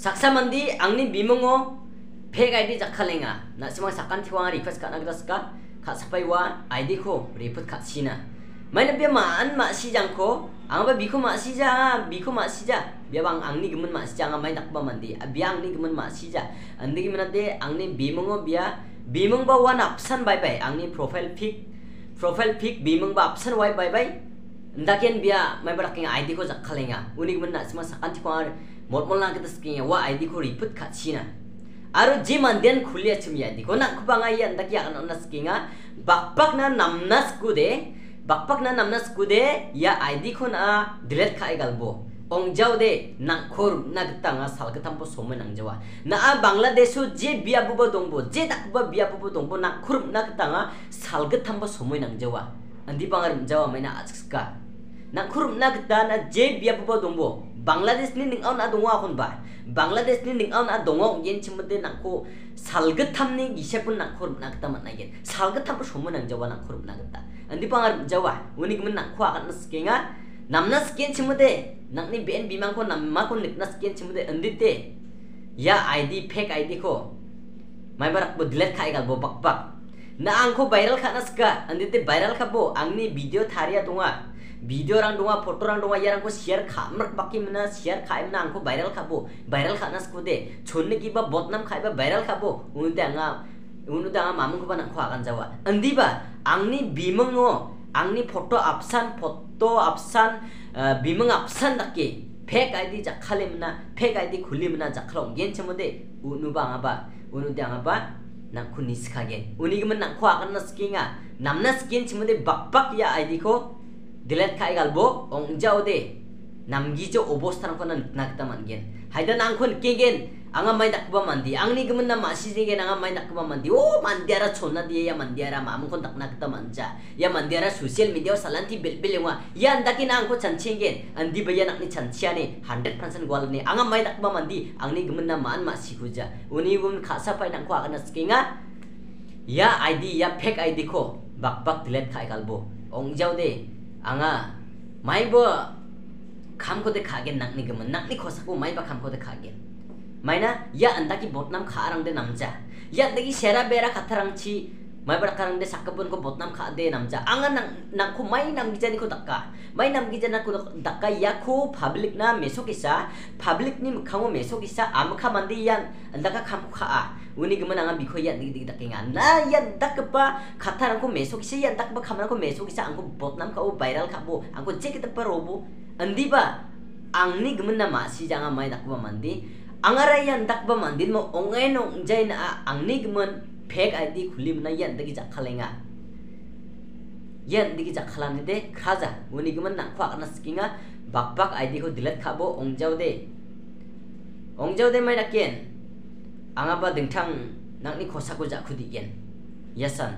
saksamandi angni bimongo peg ID jakhalenga nasimang sakan thiwang request kana graska khasapaiwa ID ko report khasina maina be maan ma sijang ko angba biko ma sija biko ma sija biabang angni gimun ma sija ngamai nakba mandi abia angni gimun ma sija andi gimunate angni bimongo bia bimong ba wan option bai bai angni profile pic profile pic bimong ba option wai bai bai ndakian bia mai baraking ID ko jakhalenga unik mun nasima sakan thiwang mormolna kita skinga wa ID ko riput kachina aro je manden khulia chumya di ko na kubanga ya ndak ya kana skinga bakpak na namna skude bakpak na namna skude ya ID ko na delete khai galbo. Ong jaw de nang khor na gtanga sal ka tampo somai nang jawa. Na a bangladesh je biya bubo dongbo je dak buba biya bubo dongbo na khur na gtanga sal ka tampo somai nang jawa. Andi bangar jawa mai na achska na khur na gtana je biya bubo dongbo Bangladesh ni ning na dongo akon ba. Bangladesh ni ning na dongo yen chimde na ko salgatham ni gisepun na khor na kta man yen salgatham po somo nang jawa na khor na kta andi pangar jawa uni gmen na ko akan skenga namna sken chimde nang ni ben bimang ko namma ko nikna sken chimde andi te. Ya id fake id ko. Mai video rang dong a photo rang dong a yarang ko share ka photo रंग दूंगा यार हमको शेयर खा मर बाकी मना शेयर खाए मना हमको वायरल खाबो वायरल खाना सको दे छोड़ने की बा बदनाम खाए बा वायरल खाबो उन्हें आंगा उन्हें आंगा मामून को बना खो आगन जावा अंदी बा आंगनी बीमंगो आंगनी फोटो अपसान फोटो अपसान बीमंग अपसान तक फेक आईडी जाखाले मना फेक आईडी खुली मना जाखलाम गेन चमोदे उनुबा आंगा बा उनुदे आंगा बा नाखु निस्खागे उनिगमन नाखु आगन नस्किंगा 남나 스킨 친구들 박박이야 아이디코 delete kai galbo ong jao de namgi jo obostan ko nan nakta mangen haida nang kon kegen anga mai dak ba mandi angni gemen na masi jege anga mai dak ba mandi o mandiara chonna dia ya mandiara mam kon dak nakta manja ya mandiara social media salanti bel bel wa ya andaki nang ko chanchingen andi ba ya nakni chanchiane 100% gwal ni anga mai dak ba mandi angni gemen na man masi kuja uni gum khasa pai nang ko agana skinga ya id ya fake id ko bak bak delete kai galbo ong jao de anga mai ba kam kote kage nak ni gemen nak ni kosako mai ba kam kote kage. Mai na ya anda ki bot nam ka arang de nam ja. Ya de ki sera bera kata rang chi mai ba karang de sakapun ko botnam kha de namja. Anga nang nak ko mai nam gijani ko dakka. Mai nam gijana ko dakka ya ko public na meso kisa. Public ni khango meso kisa. Am kha mandi yan anda ka kham kha a. Uni gama nanga biko yan dik dik dakinga na yan dak pa khatar angko meso kisi yan dak pa khamar ko meso kisa. Angko botnam ka o viral ka bo angko pa robo andi ba angni gama na masi janga mai dak ba mandi. Angara yan dak ba mandi. Mo ongai no jai na angni fake ID खुली मना ये अंदर की जा खलेंगा ये अंदर की जा खलाने दे खाजा वो निगमन ना ख्वाक ना सकिंगा बाकपाक आईडी को दिलत खाबो ओंगजाव दे ओंगजाव दे मैं रखें आंगा बा दिंठांग नागनी खोसा को जा खुदी गेन यसन